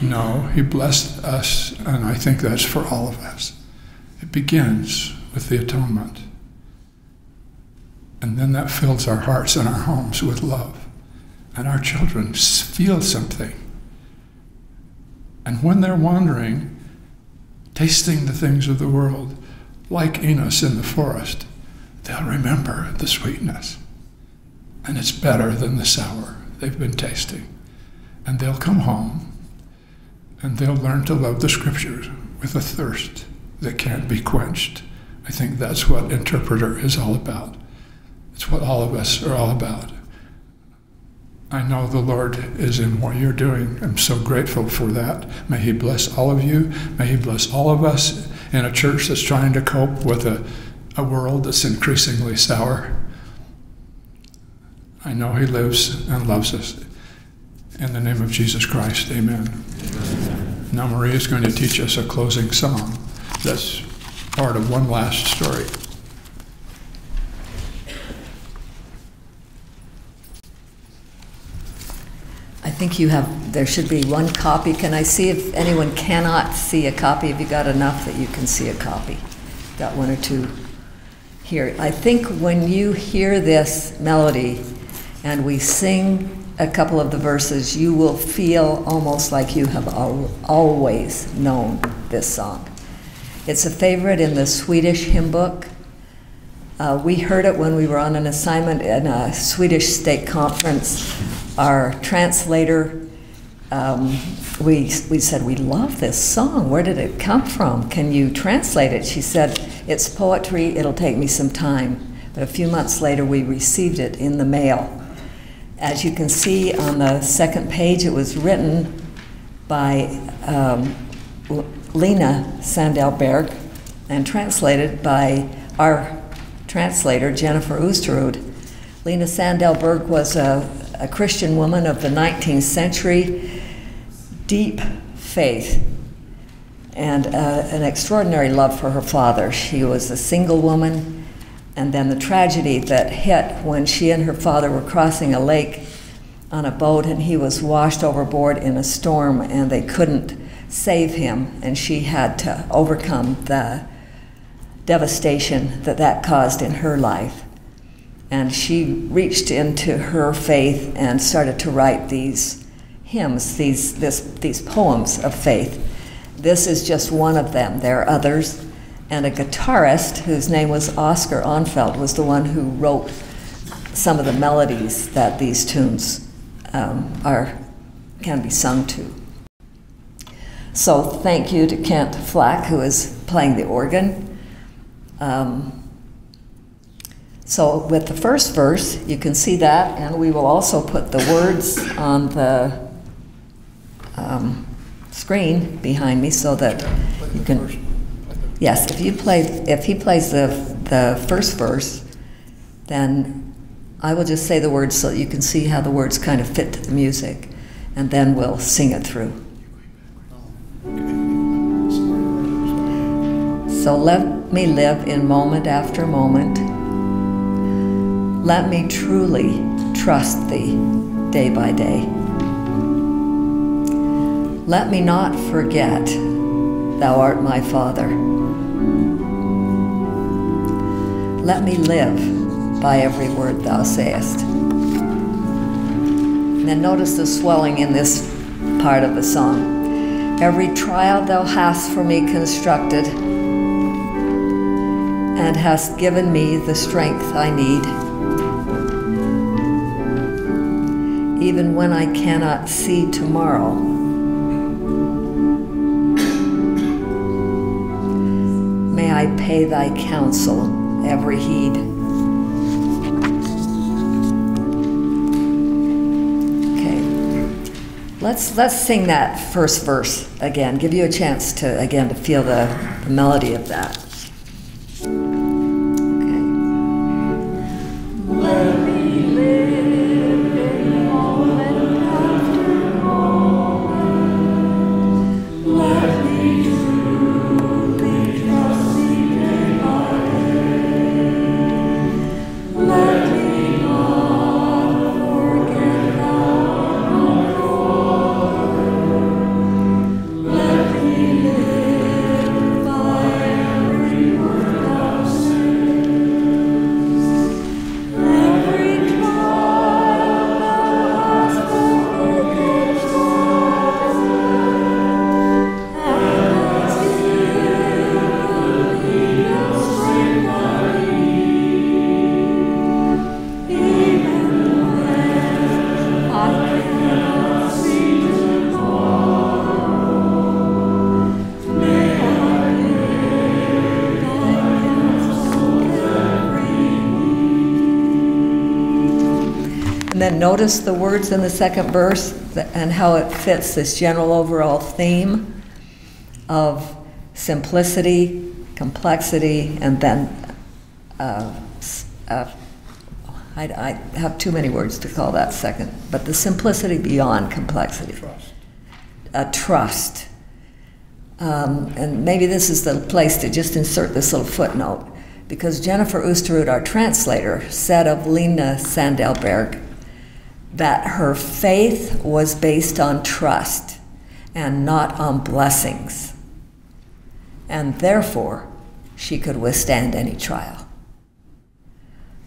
No, He blessed us, and I think that's for all of us. It begins with the atonement. And then that fills our hearts and our homes with love. And our children feel something. And when they're wandering, tasting the things of the world, like Enos in the forest, they'll remember the sweetness. And it's better than the sour they've been tasting. and they'll come home and they'll learn to love the scriptures with a thirst that can't be quenched. I think that's what interpreter is all about. It's what all of us are all about. I know the Lord is in what you're doing. I'm so grateful for that. May He bless all of you. May He bless all of us in a church that's trying to cope with a, a world that's increasingly sour. I know He lives and loves us. In the name of Jesus Christ, amen. amen. Now, Maria is going to teach us a closing song that's part of one last story. I think you have, there should be one copy. Can I see if anyone cannot see a copy? Have you got enough that you can see a copy? Got one or two here. I think when you hear this melody and we sing a couple of the verses, you will feel almost like you have al always known this song. It's a favorite in the Swedish hymn book. Uh, we heard it when we were on an assignment in a Swedish stake conference our translator, um, we, we said, We love this song. Where did it come from? Can you translate it? She said, It's poetry, it'll take me some time. But a few months later, we received it in the mail. As you can see on the second page, it was written by um, Lina Sandell-Berg and translated by our translator, Jennifer Oosterud. Lina Sandell-Berg was a a Christian woman of the 19th century, deep faith, and uh, an extraordinary love for her father. She was a single woman, and then the tragedy that hit when she and her father were crossing a lake on a boat and he was washed overboard in a storm and they couldn't save him, and she had to overcome the devastation that that caused in her life. And she reached into her faith and started to write these hymns, these, this, these poems of faith. This is just one of them. There are others. And a guitarist whose name was Oscar Ahnfelt was the one who wrote some of the melodies that these tunes um, are, can be sung to. So thank you to Kent Flack, who is playing the organ. Um, so with the first verse, you can see that, and we will also put the words on the um, screen behind me so that you can. Yes, if you play, if he plays the the first verse, then I will just say the words so that you can see how the words kind of fit to the music, and then we'll sing it through. So let me live in moment after moment let me truly trust Thee day by day. Let me not forget Thou art my Father. Let me live by every word Thou sayest. Then notice the swelling in this part of the song. Every trial Thou hast for me constructed and hast given me the strength I need even when I cannot see tomorrow. May I pay thy counsel every heed. Okay. Let's let's sing that first verse again. Give you a chance to again to feel the, the melody of that. Notice the words in the second verse and how it fits this general overall theme of simplicity, complexity, and then uh, uh, I, I, have too many words to call that second, but the simplicity beyond complexity. Trust. A trust. Um, and maybe this is the place to just insert this little footnote, because Jennifer Oosterhout, our translator, said of Lina Sandell-Berg that her faith was based on trust and not on blessings, and therefore she could withstand any trial.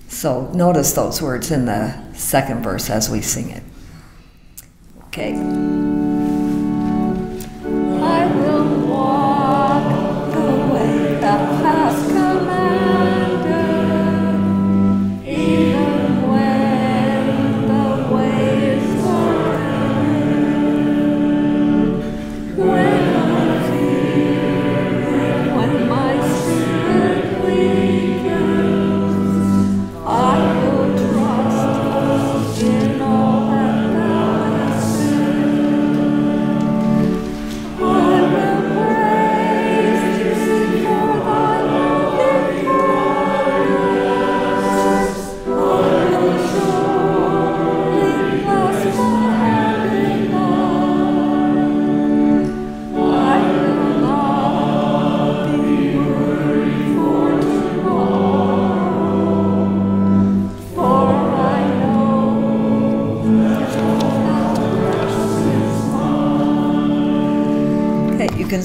So notice those words in the second verse as we sing it. Okay.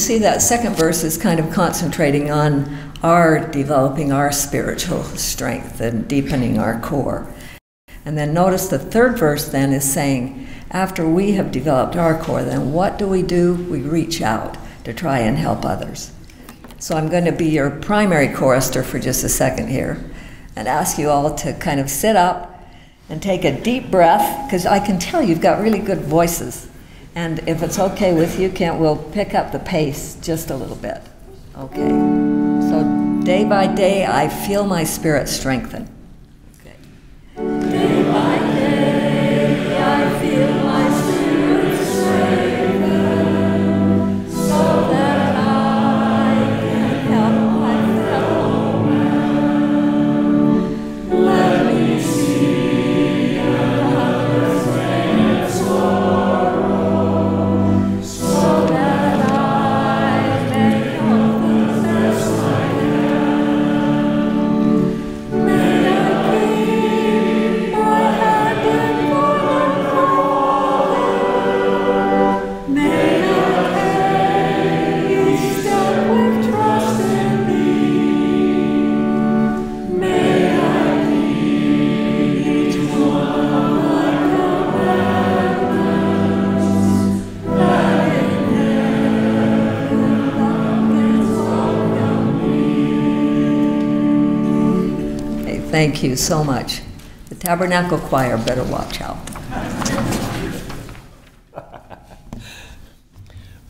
See that second verse is kind of concentrating on our developing our spiritual strength and deepening our core. And then notice the third verse then is saying, after we have developed our core, then what do we do? We reach out to try and help others. So I'm going to be your primary chorister for just a second here and ask you all to kind of sit up and take a deep breath because I can tell you've got really good voices. And if it's okay with you, Kent, we'll pick up the pace just a little bit. Okay. So day by day, I feel my spirit strengthen. Thank you so much. The Tabernacle Choir better watch out. <laughs>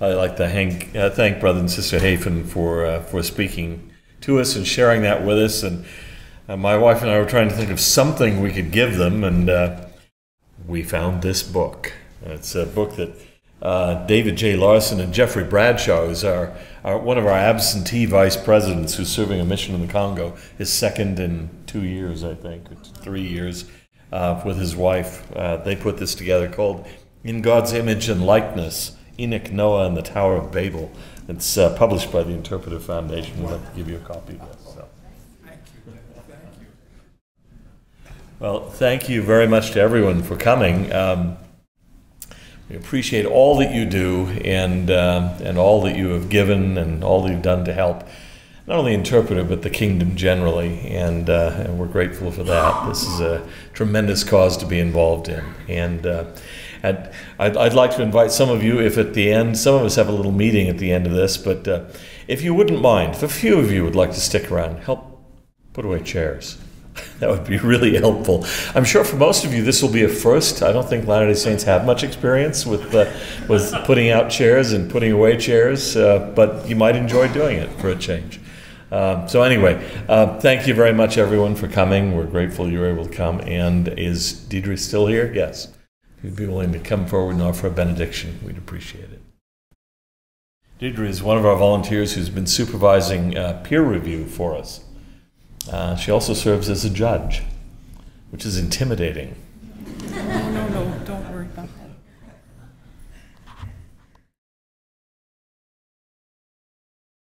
I'd like to thank, uh, thank Brother and Sister Hafen for, uh, for speaking to us and sharing that with us. And uh, my wife and I were trying to think of something we could give them, and uh, we found this book. It's a book that uh, David J. Larsen and Jeffrey Bradshaw, who's our, our, one of our absentee vice presidents who's serving a mission in the Congo, is second in two years, I think, three years, uh, with his wife. Uh, they put this together called In God's Image and Likeness Enoch, Noah, and the Tower of Babel. It's uh, published by the Interpreter Foundation. We'd like to give you a copy of this. So. Well, thank you very much to everyone for coming. Um, we appreciate all that you do and, uh, and all that you have given and all that you've done to help not only interpreter but the kingdom generally. And, uh, and we're grateful for that. This is a tremendous cause to be involved in. And uh, I'd, I'd, like to invite some of you, if at the end, some of us have a little meeting at the end of this, but uh, if you wouldn't mind, if a few of you would like to stick around, help put away chairs. <laughs> That would be really helpful. I'm sure for most of you this will be a first. I don't think Latter Day Saints have much experience with uh, with putting out chairs and putting away chairs, uh, but you might enjoy doing it for a change. Um, so anyway, uh, thank you very much, everyone, for coming. We're grateful you were able to come. And is Deidre still here? Yes. If you'd be willing to come forward and offer a benediction, we'd appreciate it. Deidre is one of our volunteers who's been supervising uh, peer review for us. Uh, she also serves as a judge, which is intimidating. <laughs>